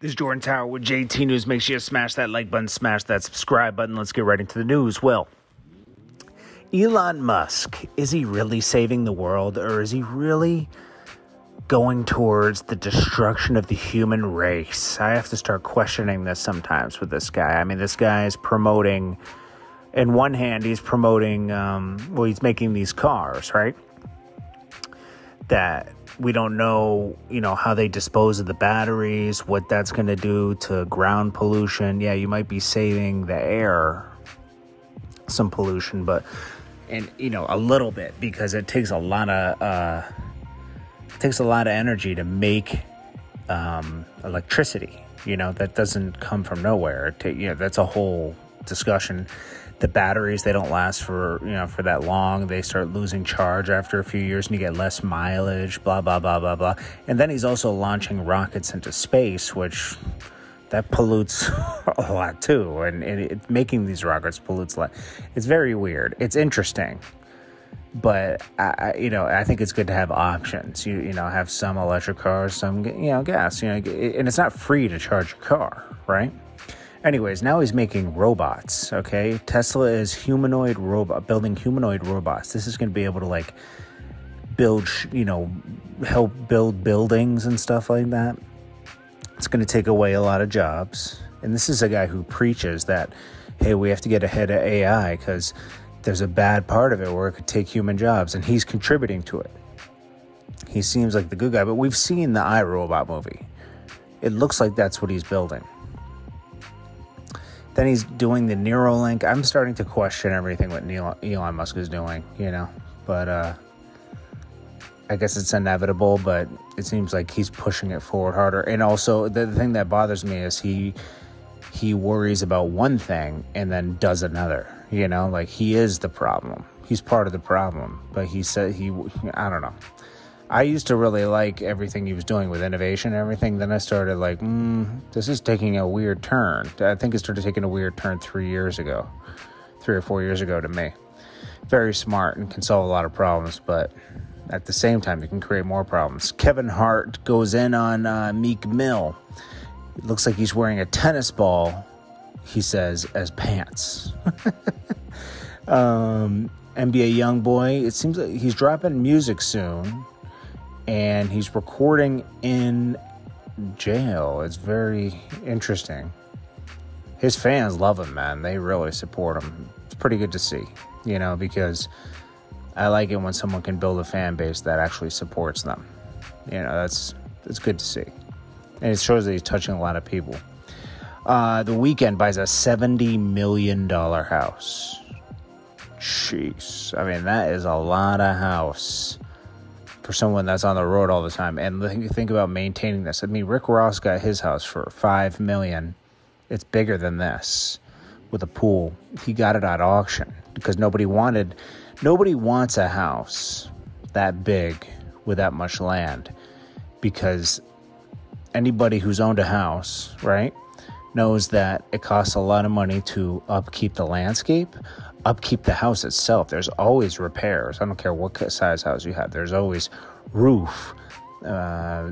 This is Jordan Tower with JT News. Make sure you smash that like button, smash that subscribe button. Let's get right into the news. Well, Elon Musk, is he really saving the world or is he really going towards the destruction of the human race? I have to start questioning this sometimes with this guy. I mean, this guy is promoting, in one hand, he's promoting, um, well, he's making these cars, right? That we don't know, you know, how they dispose of the batteries, what that's going to do to ground pollution. Yeah, you might be saving the air some pollution, but and you know, a little bit because it takes a lot of uh takes a lot of energy to make um electricity. You know, that doesn't come from nowhere. Ta- you know, that's a whole discussion the batteries they don't last for you know for that long they start losing charge after a few years and you get less mileage blah blah blah blah blah and then he's also launching rockets into space which that pollutes a lot too and, and it, making these rockets pollutes a lot it's very weird it's interesting but I, you know, I think it's good to have options. You, you know, have some electric cars, some you know, gas. You know, and it's not free to charge your car, right? Anyways, now he's making robots. Okay, Tesla is humanoid robot building humanoid robots. This is going to be able to like build, you know, help build buildings and stuff like that. It's going to take away a lot of jobs. And this is a guy who preaches that, hey, we have to get ahead of AI because there's a bad part of it where it could take human jobs, and he's contributing to it. He seems like the good guy, but we've seen the iRobot movie. It looks like that's what he's building. Then he's doing the Neuralink. I'm starting to question everything what Elon Musk is doing, you know. But uh, I guess it's inevitable. But it seems like he's pushing it forward harder. And also, the thing that bothers me is he he worries about one thing and then does another. You know, like he is the problem. He's part of the problem. But he said he. I don't know. I used to really like everything he was doing with innovation and everything. Then I started like, mm, this is taking a weird turn. I think it started taking a weird turn three years ago, three or four years ago to me. Very smart and can solve a lot of problems, but at the same time, it can create more problems. Kevin Hart goes in on uh, Meek Mill. It looks like he's wearing a tennis ball, he says, as pants. um, NBA Young Boy, it seems like he's dropping music soon and he's recording in jail. It's very interesting. His fans love him, man. They really support him. It's pretty good to see, you know, because I like it when someone can build a fan base that actually supports them. You know, that's that's good to see, and it shows that he's touching a lot of people. Uh, the Weeknd buys a seventy million dollar house. Jeez, I mean that is a lot of house for someone that's on the road all the time. And think about maintaining this. I mean, Rick Ross got his house for five million. It's bigger than this with a pool. He got it at auction because nobody wanted, nobody wants a house that big with that much land because anybody who's owned a house, right, knows that it costs a lot of money to upkeep the landscape, upkeep the house itself. There's always repairs. I don't care what size house you have. There's always roof. Uh,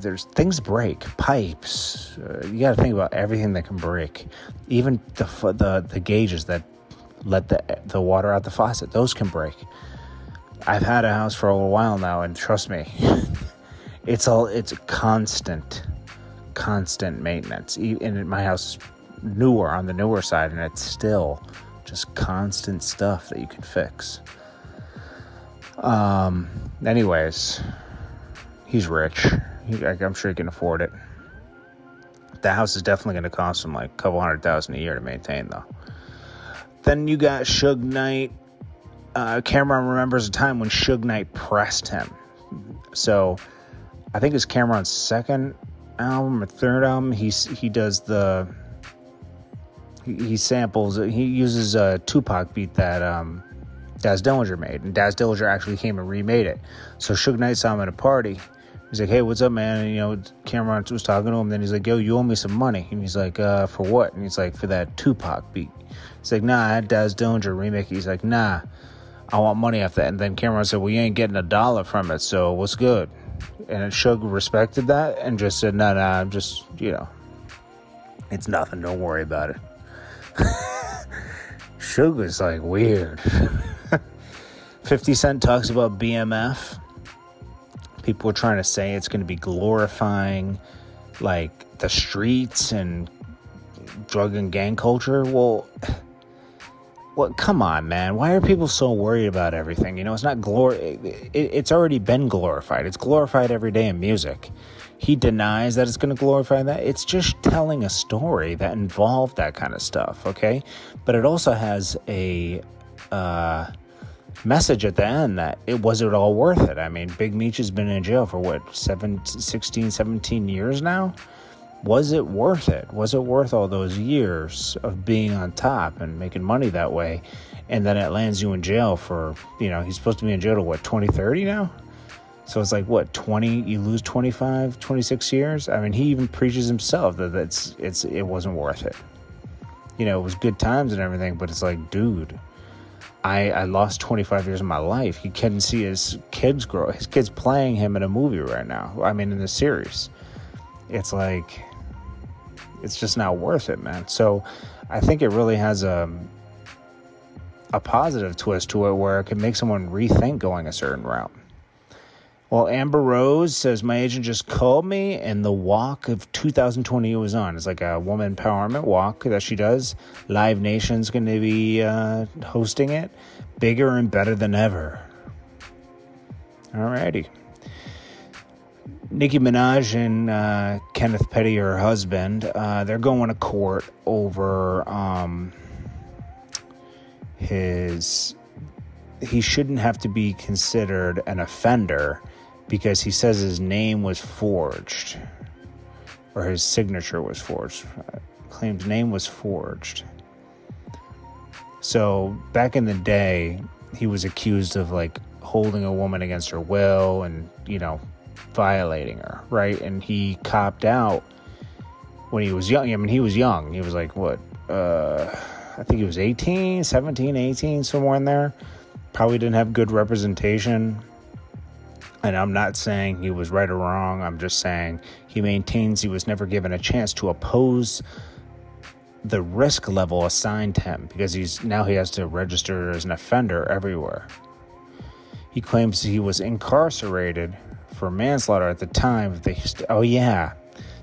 there's things break, pipes. Uh, you got to think about everything that can break. Even the the the gauges that let the the water out the faucet, those can break. I've had a house for a while now, and trust me, it's all it's constant, constant maintenance. And my house is newer on the newer side, and it's still just constant stuff that you can fix. Um, anyways, he's rich. He, I'm sure he can afford it. The house is definitely going to cost him like a couple hundred thousand a year to maintain, though. Then you got Suge Knight. Uh, Cam'ron remembers a time when Suge Knight pressed him. So, I think it's Cam'ron's second album or third album. He's he does the he samples he uses a Tupac beat that um, Daz Dillinger made, and Daz Dillinger actually came and remade it. So Suge Knight saw him at a party. He's like, "Hey, what's up, man?" And, you know, Cam'ron was talking to him. Then he's like, "Yo, you owe me some money." And he's like, uh, "For what?" And he's like, "For that Tupac beat." He's like, "Nah, I had Daz Dillinger remake it." He's like, "Nah, I want money off that." And then Cam'ron said, "Well, you ain't getting a dollar from it, so what's good?" And Suge respected that and just said, no, no, I'm just, you know, it's nothing. Don't worry about it. Suge was like weird. 50 Cent talks about BMF. People are trying to say it's going to be glorifying like the streets and drug and gang culture. Well, well, come on, man. Why are people so worried about everything? You know, it's not glory. It, it's already been glorified. It's glorified every day in music. He denies that it's going to glorify that. It's just telling a story that involved that kind of stuff, okay? But it also has a uh, message at the end that it was it all worth it. I mean, Big Meech has been in jail for what, seven, 16, 17 years now? Was it worth it? Was it worth all those years of being on top and making money that way? And then it lands you in jail for, you know, he's supposed to be in jail to what, 2030 now? So it's like, what, 20, you lose 25, 26 years? I mean, he even preaches himself that it's, it's, it wasn't worth it. You know, it was good times and everything, but it's like, dude, I, I lost 25 years of my life. He couldn't see his kids grow. His kids playing him in a movie right now. I mean, in the series. It's like, it's just not worth it, man. So I think it really has a a positive twist to it where it can make someone rethink going a certain route. Well, Amber Rose says my agent just called me, and the walk of 2020 was on. It's like a woman empowerment walk that she does. Live Nation's going to be uh, hosting it, bigger and better than ever. Alrighty. Nicki Minaj and uh, Kenneth Petty, her husband, uh, they're going to court over um, his. He shouldn't have to be considered an offender because he says his name was forged or his signature was forged. Claims name was forged. So back in the day, he was accused of like holding a woman against her will and you know violating her, right? And he copped out when he was young. I mean, he was young. He was like, what? Uh, I think he was 18, 17, 18, somewhere in there. Probably didn't have good representation. And I'm not saying he was right or wrong. I'm just saying he maintains he was never given a chance to oppose the risk level assigned him because he's now he has to register as an offender everywhere. He claims he was incarcerated for manslaughter at the time. They, oh yeah,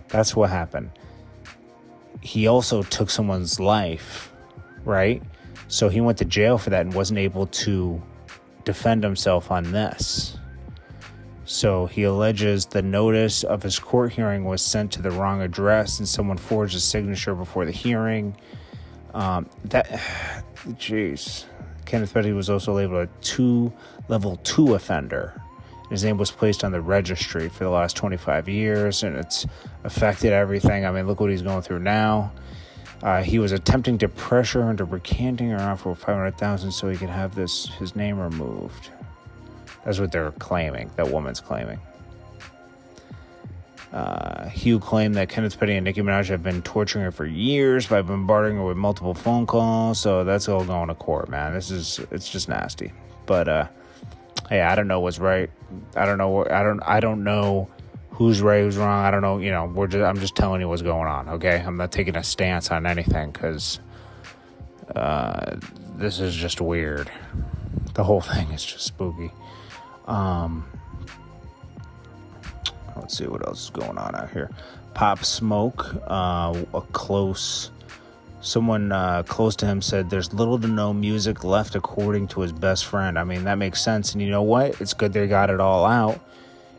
that's what happened. He also took someone's life, right? So he went to jail for that and wasn't able to defend himself on this. So he alleges the notice of his court hearing was sent to the wrong address and someone forged a signature before the hearing. Um, that, jeez. Kenneth Petty was also labeled a two level two offender. His name was placed on the registry for the last 25 years, and it's affected everything. I mean, look what he's going through now. Uh, he was attempting to pressure her into recanting her offer of 500000 so he could have this his name removed. That's what they're claiming, that woman's claiming. Uh, Hugh claimed that Kenneth Petty and Nicki Minaj have been torturing her for years by bombarding her with multiple phone calls. So that's all going to court, man. This is it's just nasty. But uh, hey, I don't know what's right. I don't know. I don't. I don't know who's right, who's wrong. I don't know. You know, we're just. I'm just telling you what's going on. Okay, I'm not taking a stance on anything because uh, this is just weird. The whole thing is just spooky. Um, let's see what else is going on out here. Pop Smoke, uh, a close someone uh, close to him said there's little to no music left according to his best friend. I mean that makes sense. And you know what? It's good they got it all out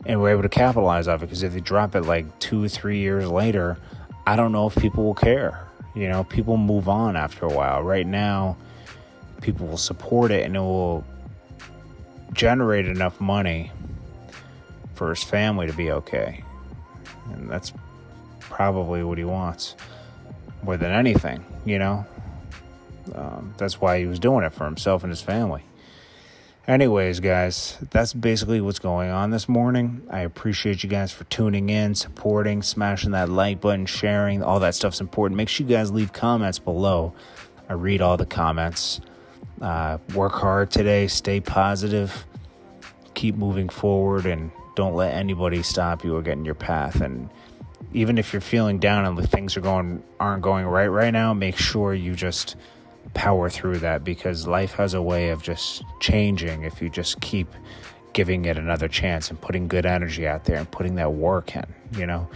and we're able to capitalize off it because if they drop it like two or three years later i don't know if people will care. You know people move on after a while. Right now people will support it and it will generate enough money for his family to be okay. And that's probably what he wants more than anything, you know. Um, that's why he was doing it for himself and his family. Anyways, guys, that's basically what's going on this morning. I appreciate you guys for tuning in, supporting, smashing that like button, sharing. All that stuff's important. Make sure you guys leave comments below. I read all the comments. Uh, work hard today, stay positive, keep moving forward, and don't let anybody stop you or get in your path. And even if you're feeling down and the things are going aren't going right right now, make sure you just power through that because life has a way of just changing if you just keep giving it another chance and putting good energy out there and putting that work in, you know.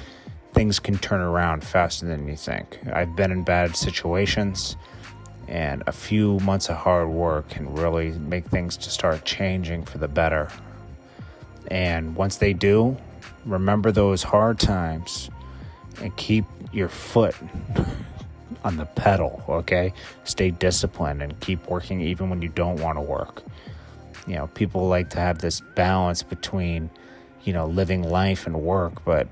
Things can turn around faster than you think. I've been in bad situations and a few months of hard work can really make things to start changing for the better. And once they do, remember those hard times and keep your foot on the pedal, okay? Stay disciplined and keep working even when you don't want to work. You know, people like to have this balance between, you know, living life and work, but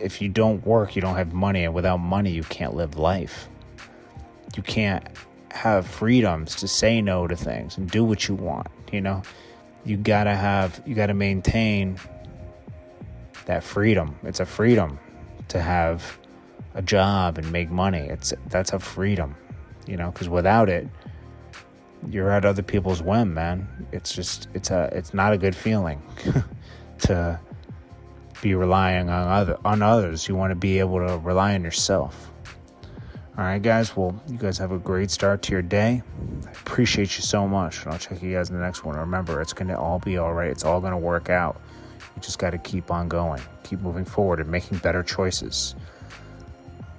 if you don't work, you don't have money, and without money, you can't live life. You can't have freedoms to say no to things and do what you want, you know? You gotta have, you gotta maintain that freedom. It's a freedom to have a job and make money. It's that's a freedom, you know, because without it, you're at other people's whim, man. It's just it's a it's not a good feeling to be relying on other on others. You want to be able to rely on yourself. All right, guys. Well, you guys have a great start to your day. I appreciate you so much, and I'll check you guys in the next one. Remember, it's gonna all be all right. It's all gonna work out. You just got to keep on going, keep moving forward, and making better choices.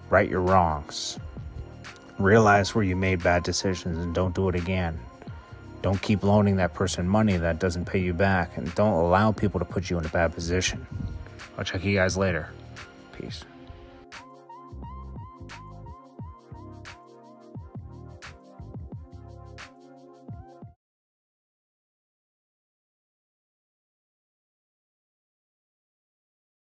Right your wrongs. Realize where you made bad decisions and don't do it again. Don't keep loaning that person money that doesn't pay you back, and don't allow people to put you in a bad position. I'll check you guys later. Peace.